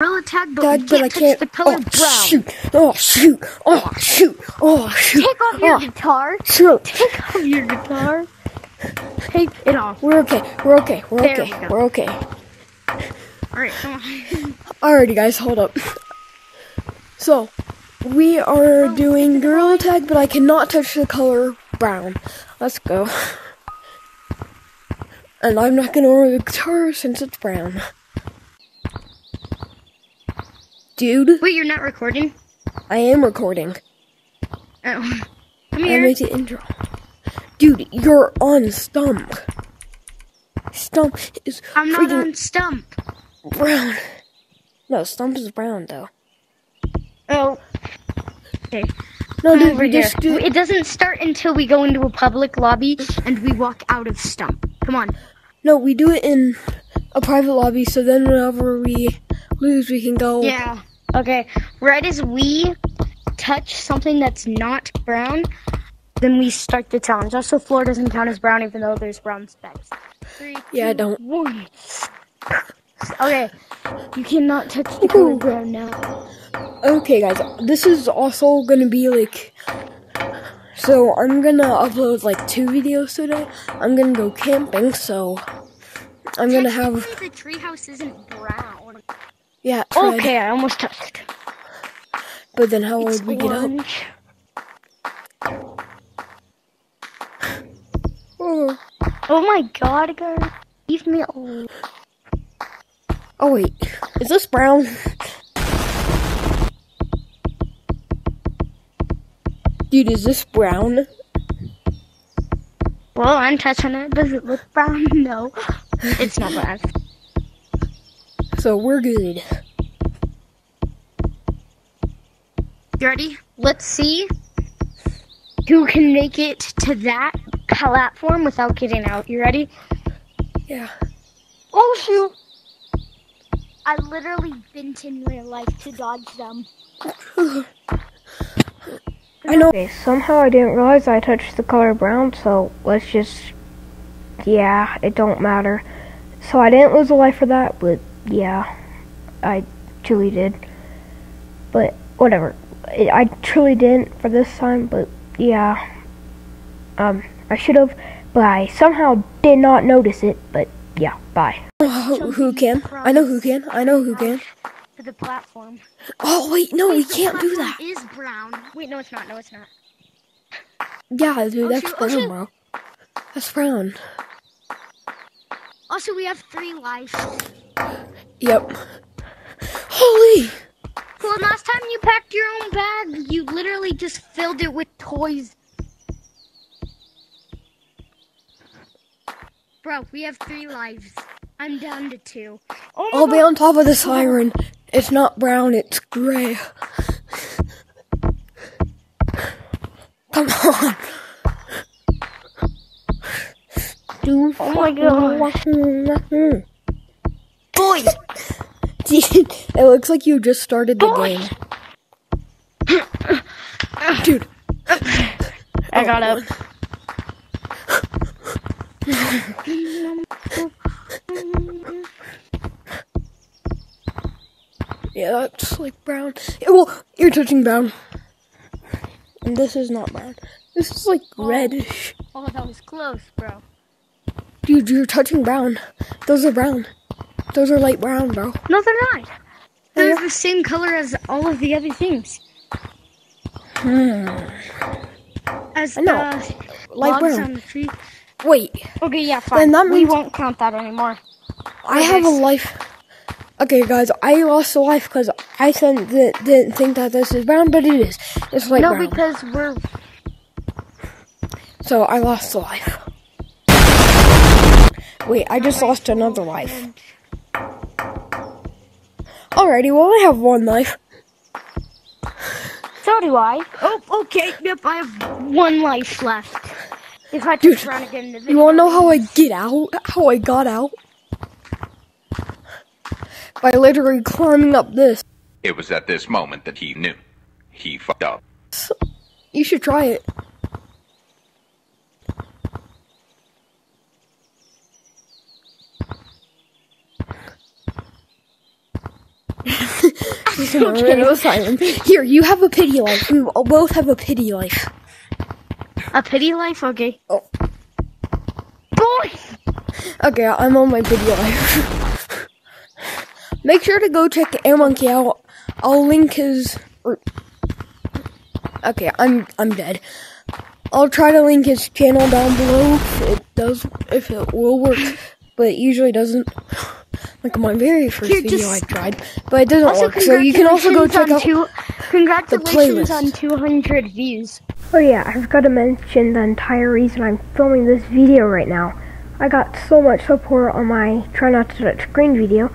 Gorilla tag, but Dad, but I can't touch the color oh, brown. shoot! Oh, shoot! Oh, shoot! Oh, shoot! Take off your oh, guitar. shoot! Take off your guitar. Take it off. We're okay. We're okay. We're There okay. We We're okay. Alright, come on. Alrighty, guys, hold up. So, we are doing Gorilla Tag, but I cannot touch the color brown. Let's go. And I'm not gonna order the guitar since it's brown. Dude, Wait, you're not recording? I am recording. Oh. Come here. I made the intro. Dude, you're on Stump. Stump is I'm not on stump. brown. No, Stump is brown though. Oh. Okay. No, Come dude, we here. just do. It doesn't start until we go into a public lobby and we walk out of stump. Come on. No, we do it in a private lobby, so then whenever we lose, we can go. Yeah. Okay. Right as we touch something that's not brown, then we start the challenge. Also, floor doesn't count as brown, even though there's brown specks. Three, Yeah, I don't. one. Okay. You cannot touch the color brown now. Okay, guys, this is also gonna be like. So I'm gonna upload like two videos today. I'm gonna go camping, so I'm gonna have the treehouse isn't brown. Yeah. Okay, I almost touched. It. But then how It's would we get up? Oh. Mm. Oh my god, guys. Leave me alone. oh wait, is this brown? Dude, is this brown? Well, I'm touching it. Does it look brown? No. It's not brown. So we're good. You ready? Let's see who can make it to that platform without getting out. You ready? Yeah. Oh shoot! I literally bent in real life to dodge them. I know. Okay, somehow I didn't realize I touched the color brown, so let's just, yeah, it don't matter. So I didn't lose a life for that, but yeah, I truly did. But whatever, I I truly didn't for this time, but yeah, um, I should have, but I somehow did not notice it, but yeah, bye. Who, who can? I know who can. I know who can. To the platform. Oh wait, no, we Wait, the can't do platform that. Is brown. Wait, no, it's not. No, it's not. Yeah, dude, Oh, that's shoot, oh, brown, bro. That's brown. Also, we have three lives. Yep. Holy! Well, last time you packed your own bag, you literally just filled it with toys. Bro, we have three lives. I'm down to two. Oh I'll be on top of the siren. It's not brown, it's gray. Come on. Dude. Oh my god. It looks like you just started the Boy. game. Dude. I got up. Yeah, that's like brown. Yeah, well, you're touching brown. And this is not brown. This is like oh. reddish. Oh, that was close, bro. Dude, you're touching brown. Those are brown. Those are light brown, bro. No, they're not. They're the same color as all of the other things. Hmm. As I know. the Light brown. on the tree. Wait, Okay, yeah, fine. that we won't count that anymore. I have a life. Okay, guys, I lost a life because I said that, didn't think that this is brown, but it is. It's light no, brown. because we're So I lost a life. Wait, I just lost another life. Alrighty, well, I have one life. So do I. Oh, okay. Yep, I have one life left. If I Dude, just run again into the You wanna know how I get out? How I got out? By literally climbing up this. It was at this moment that he knew. He fucked up. You should try it. Just a moment of silence. Here, you have a pity life. We both have a pity life. A pity life? Okay. Oh. Boy! Okay, I'm on my pity life. Make sure to go check Air Monkey out. I'll link his. Okay, I'm I'm dead. I'll try to link his channel down below if it does if it will work, but it usually doesn't. Like my very first Here, video just- I tried, but it doesn't work. So you can also go check out. two, Congratulations on 200 views. Oh yeah, I forgot to mention the entire reason I'm filming this video right now. I got so much support on my try not to touch screen video,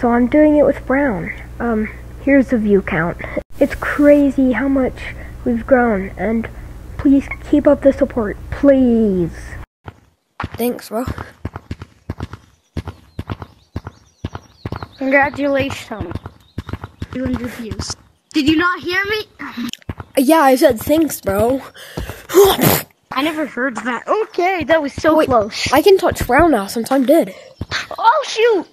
so I'm doing it with Brown. Um, here's the view count. It's crazy how much we've grown, and please keep up the support, please. Thanks, bro. Congratulations. 200 views. Did you not hear me? Yeah, I said thanks, bro. I never heard that. Okay, that was so Wait, close. I can touch brown now since I'm dead. Oh shoot!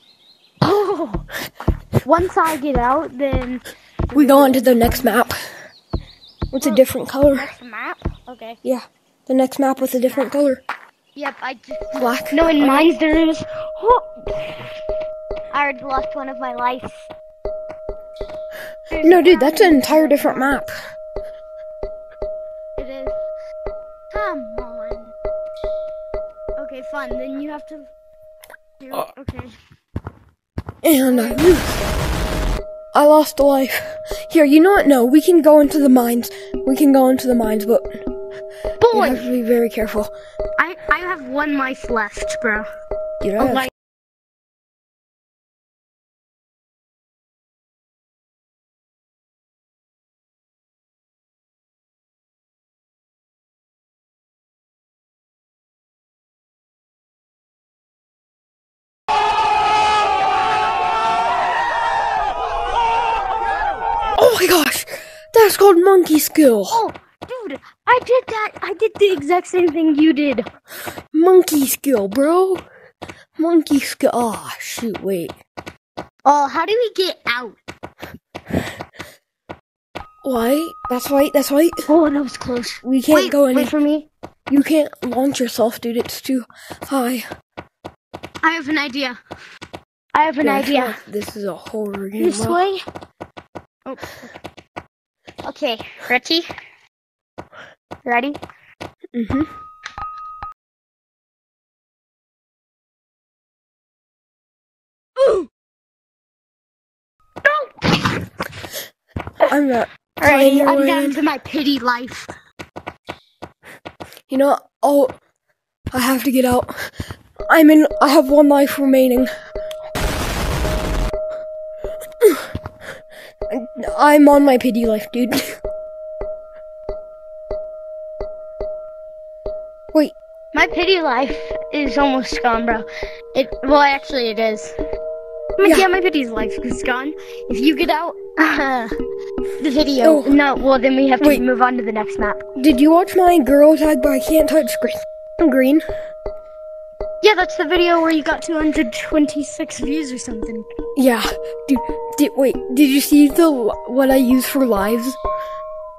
Oh. Once I get out, then We go on to the next map. What's a oh, different color? next map. Okay. Yeah, the next map with a different color. Yep, I just. Black. No, in mine there is. Oh. I already lost one of my life. No, dude, that's an entire different map. It is. Come on. Okay, fun. Then you have to. Do, uh. okay. And uh, I lose. I lost a life. Here, you know what? No, we can go into the mines. We can go into the mines, but we Boy, have to be very careful. I I have one life left, bro. I have That's called monkey skill. Oh, dude, I did that. I did the exact same thing you did. Monkey skill, bro. Monkey skill. Ah, shoot, wait. Oh, how do we get out? Why? That's right, that's right. Oh, that was close. We can't wait, go any. wait for me. You can't launch yourself, dude. It's too high. I have an idea. I have an Yeah, idea. This is a horror game. This way. Oh. Okay, ready? Ready? Mm-hmm. I'm not. Alright, I'm down to my pity life. You know, oh, I have to get out. I'm in. I have one life remaining. I'm on my pity life, dude. Wait, My pity life is almost gone, bro. It well, actually, it is. My- Yeah. Yeah, my pity's life is gone. If you get out, uh, the video. Oh. No, well then we have to Wait. move on to the next map. did you watch my girl tag? But I can't touch green. I'm green. Yeah, that's the video where you got 226 views or something. Yeah, dude. Did wait? Did you see the what I use for lives?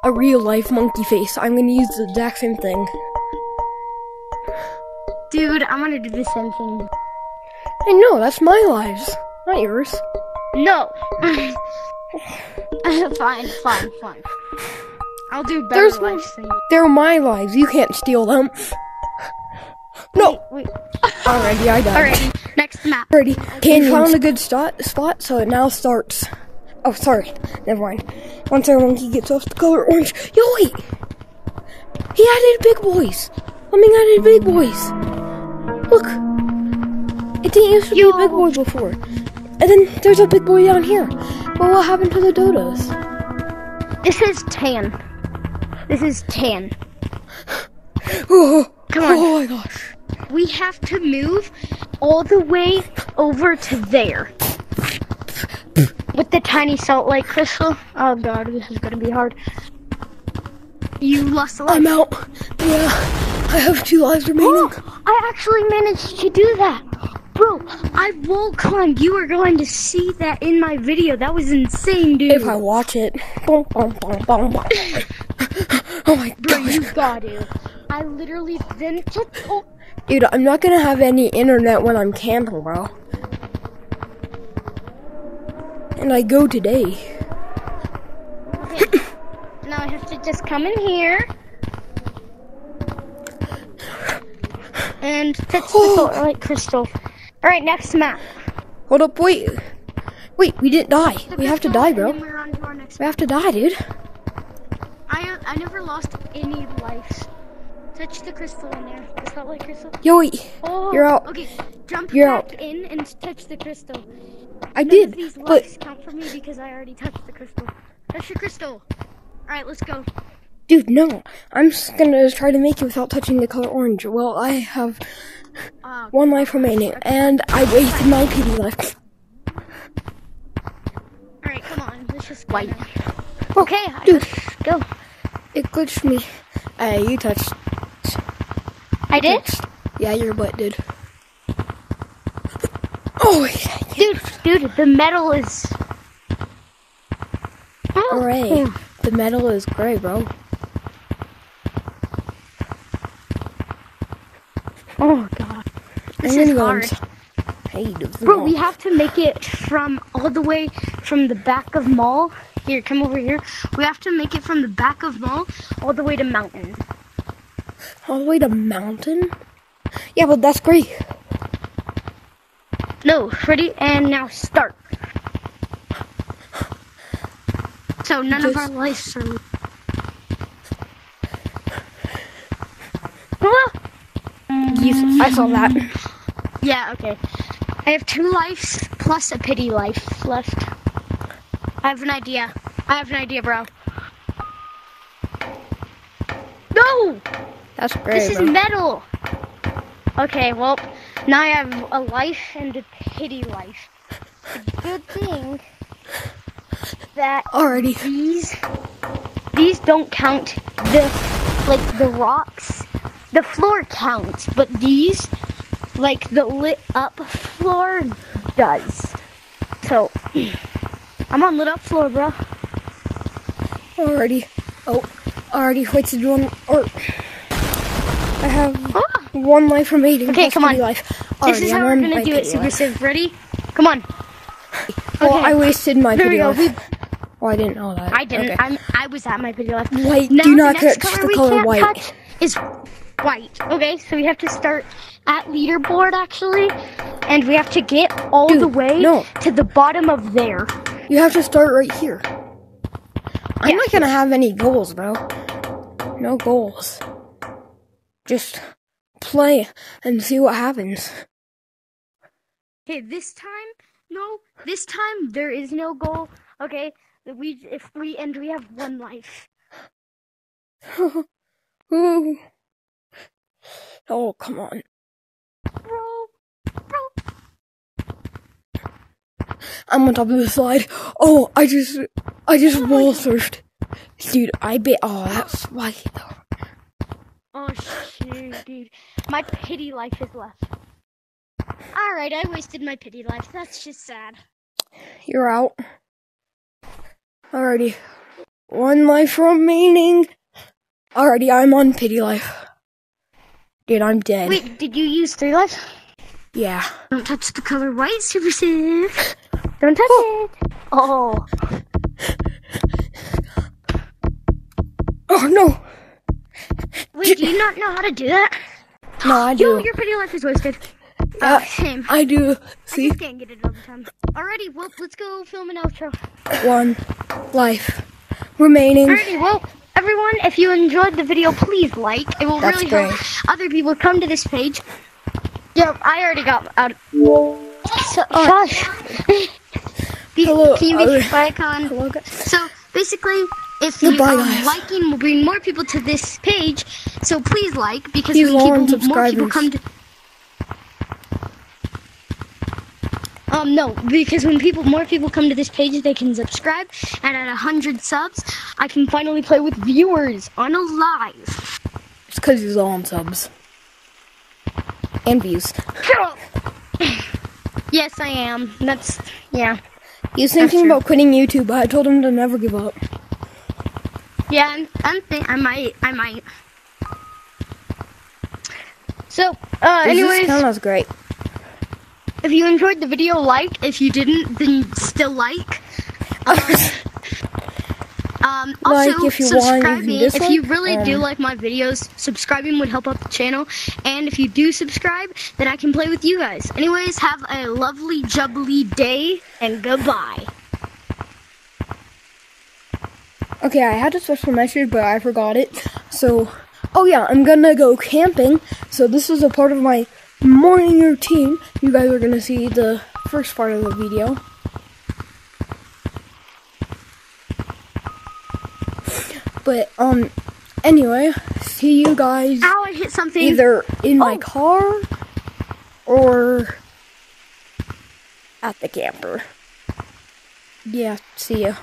A real life monkey face. I'm gonna use the exact same thing. Dude, I'm gonna do the same thing. I know that's my lives, not yours. No. fine, fine, fine. I'll do better There's no- lives than. They're my lives. You can't steal them. No, Wait, already I died. alrighty, next map. Already, Can hmm. found a good spot, spot, so it now starts. Oh, sorry. Never mind. Once our monkey gets off the color orange. Yo, wait! He added big boys! Lemming added big boys! Look! It didn't used to be a big boy before. And then there's a big boy down here. But what happened to the dodos? This is tan. This is tan. Oh, Come on. oh my gosh. We have to move all the way over to there. With the tiny salt lake crystal. Oh god, this is gonna be hard. You lost a life. I'm out. Yeah, I have two lives oh, remaining. I actually managed to do that. Bro, I wall climbed. You are going to see that in my video. That was insane, dude. If I watch it. Oh my Bro, god. you got it. I literally then took. Oh, Dude, I'm not gonna have any internet when I'm camping, bro. And I go today. okay. now I have to just come in here. And touch the oh. light crystal. Alright, next map. Hold up, wait. Wait, we didn't die. The We have to die, bro. to We have to die, dude. I I never lost any life. Touch the crystal in there. The spotlight crystal. Yo, wait. Oh, You're out. Okay, jump You're back out. in and touch the crystal. I None did, of these but lives count for me because I already touched the crystal. Touch the crystal. All right, let's go. dude, no. I'm just gonna try to make it without touching the color orange. Well, I have Uh, one life remaining, and I wasted my pity life. all right, come on. Let's just go White. Okay, I Dude. just go. It glitched me. Hey, you touched. I did, Yeah, your butt did. Oh, wait. dude. Dude, the metal is. Oh, Hooray. The metal is gray, bro. Oh god, this And is hard. Hey, Bro, we have to make it from all the way from the back of mall. Here, come over here. We have to make it from the back of mall all the way to mountain. All the way to mountain. Yeah, but that's great. No, ready? And now start. So none of our lives are. Yes, I saw that. Yeah, okay. I have two lives plus a pity life left. I have an idea. I have an idea, bro. No! That's great, This is bro. metal. Okay, well, now I have a life and a pity life. Good thing that Already. these these don't count the like the rocks. The floor counts, but these like the lit up floor does. So I'm on lit up floor, bro. Already. Oh, already wasted one. Or I have Ah! one life remaining. Okay, come on. Life. This Already, is I'm we're gonna do it, Super. Civ. Ready? Come on. Well, Okay. I wasted my There we go. life. Oh, I didn't know that. I didn't. Okay. I'm. I was at my video left. White. Now Do not next touch color the color white. touch is white. Okay, so we have to start at leaderboard actually, and we have to get all Dude, the way no. to the bottom of there. You have to start right here. I'm Yeah. not gonna have any goals, bro. No goals. Just play and see what happens. Okay, this time, no, this time there is no goal. Okay, we if we and we have one life. Oh, come on. Bro, bro. I'm on top of the slide. Oh, I just, I just oh wall surfed. Dude, I bet. Oh, that's why. Oh shoot, dude. My pity life is left. Alright, I wasted my pity life. That's just sad. You're out. Alrighty. One life remaining. Alrighty, I'm on pity life. Dude, I'm dead. Wait, did you use three lives? Yeah. Don't touch the color white, Supersiv. Don't touch oh. it. Oh. Oh no. Wait, do you not know how to do that? No, I do. Yo, your pity life is wasted. Uh, Oh, shame. I do. I See, just can't get it all the time. Alrighty, well, let's go film an outro. one life remaining. Alrighty, well, everyone, if you enjoyed the video, please like. It will That's really great. help other people come to this page. Yo, I already got out. So, shush. Be- Hello, Can you uh, quiet, Colin? Hello, guys. So basically, if you Goodbye, um, liking will bring more people to this page, so please like because He's when people, more people come to. Um no, because when people more people come to this page, they can subscribe, and at hundred subs, I can finally play with viewers on a live. It's because he's all on subs and views. Yes, I am. That's yeah. He's thinking about quitting YouTube, but I told him to never give up. Yeah, I'm, I'm think I might. I might. So, uh, Does anyways, this great? if you enjoyed the video, like. If you didn't, then still like. Um, um, also, Like if you want, you subscribing. can if you really do um, like my videos, subscribing would help out the channel. And if you do subscribe, then I can play with you guys. Anyways, have a lovely jubbly day, and goodbye. Okay, I had a special message, but I forgot it. So, oh yeah, I'm gonna go camping. So this is a part of my morning routine. You guys are gonna see the first part of the video. But um, anyway, see you guys Ow! I hit something. either in my Oh. car or at the camper. Yeah, see ya.